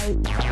Bye.